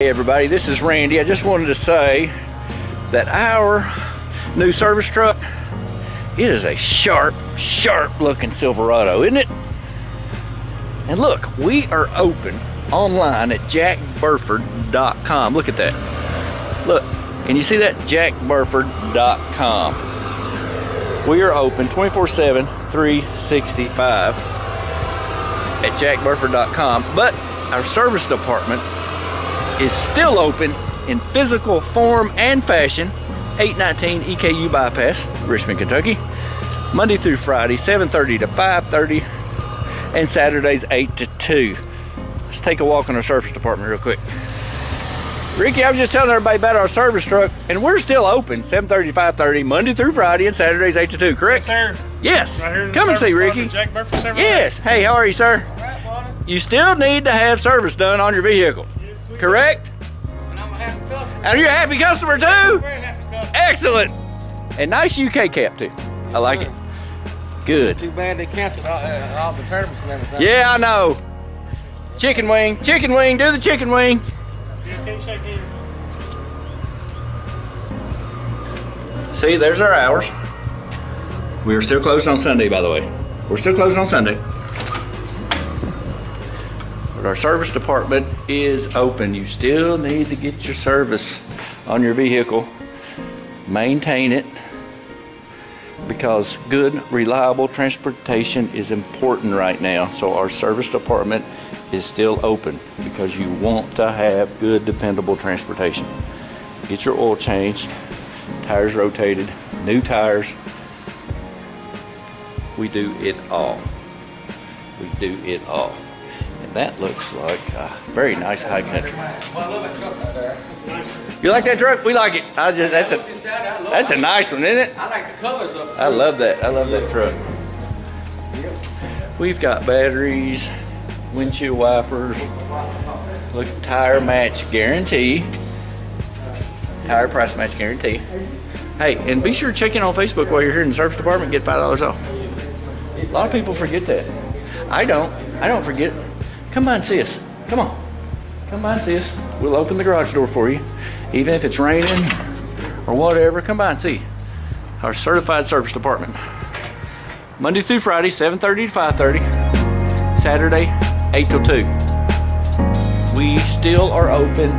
Hey everybody, this is Randy. I just wanted to say that our new service truck, it is a sharp, sharp looking Silverado, isn't it? And look, we are open online at jackburford.com. Look at that. Look, can you see that? jackburford.com. We are open 24-7, 365 at jackburford.com. But our service department is still open in physical form and fashion. 819 EKU bypass Richmond Kentucky. Monday through Friday 7:30 to 5:30 and Saturdays 8 to 2 let's take a walk in our service department real quick. Ricky I was just telling everybody about our service truck and we're still open 7:30 to 5:30 Monday through Friday and Saturdays 8 to 2 correct? Yes, sir. yes. Right here in the come and see Ricky. Jack Burford yes. hey how are you sir? You still need to have service done on your vehicle. Yes, we do. Correct And I'm a happy customer. and you're a happy customer too Very happy customer. Excellent. And nice UK cap too. I like it. Good. Too bad they canceled all, uh, all the tournaments and everything. Yeah, I know. Chicken wing, chicken wing, do the chicken wing. You can't shake hands. See, there's our hours. We are still closed on Sunday, by the way. We're still closed on Sunday. But our service department is open. You still need to get your service on your vehicle. Maintain it because good, reliable transportation is important right now. So our service department is still open because you want to have good, dependable transportation. Get your oil changed, tires rotated, new tires. We do it all. We do it all. And that looks like a very nice high country. Well, I love that truck right there. It's nice. You like that truck? We like it. I just that's a inside, I love that's a nice one, isn't it? I like the colors of it. I love that. I love that truck. We've got batteries, windshield wipers, look tire match guarantee. Tire price match guarantee. Hey, and be sure to check in on Facebook while you're here in the service department. Get five dollars off. A lot of people forget that. I don't. I don't forget. Come by and see us. Come on. Come by and see us. We'll open the garage door for you, even if it's raining or whatever. Come by and see our certified service department. Monday through Friday, 7:30 to 5:30. Saturday, 8 till 2. We still are open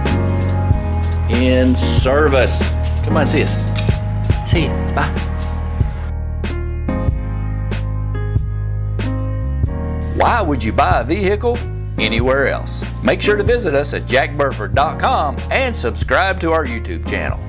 in service. Come on, see us. See you. Bye. Why would you buy a vehicle anywhere else? Make sure to visit us at jackburford.com and subscribe to our YouTube channel.